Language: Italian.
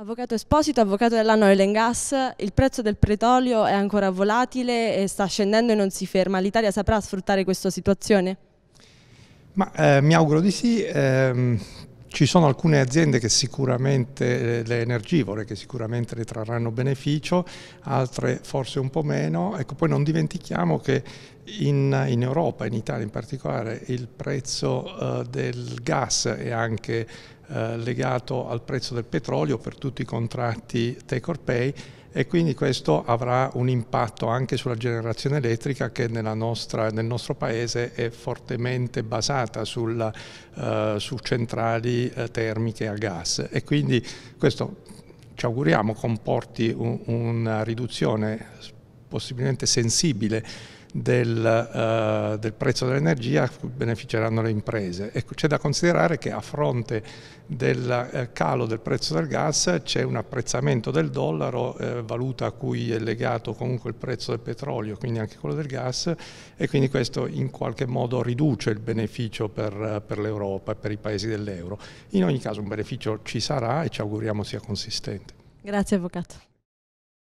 Avvocato Esposito, avvocato dell'anno Oil Gas, il prezzo del petrolio è ancora volatile e sta scendendo e non si ferma. L'Italia saprà sfruttare questa situazione? Ma, eh, mi auguro di sì. Eh, ci sono alcune aziende che sicuramente, eh, le energivore, che sicuramente ne trarranno beneficio, altre forse un po' meno. Ecco, poi non dimentichiamo che in, in Europa, in Italia in particolare, il prezzo eh, del gas è anche eh, legato al prezzo del petrolio per tutti i contratti take or pay e quindi questo avrà un impatto anche sulla generazione elettrica che nostra, nel nostro paese è fortemente basata sul, uh, su centrali uh, termiche a gas. E quindi questo ci auguriamo comporti un, una riduzione possibilmente sensibile del, uh, del prezzo dell'energia beneficeranno le imprese. Ecco, c'è da considerare che a fronte del uh, calo del prezzo del gas c'è un apprezzamento del dollaro, uh, valuta a cui è legato comunque il prezzo del petrolio, quindi anche quello del gas, e quindi questo in qualche modo riduce il beneficio per, per l'Europa e per i paesi dell'euro. In ogni caso un beneficio ci sarà e ci auguriamo sia consistente. Grazie Avvocato.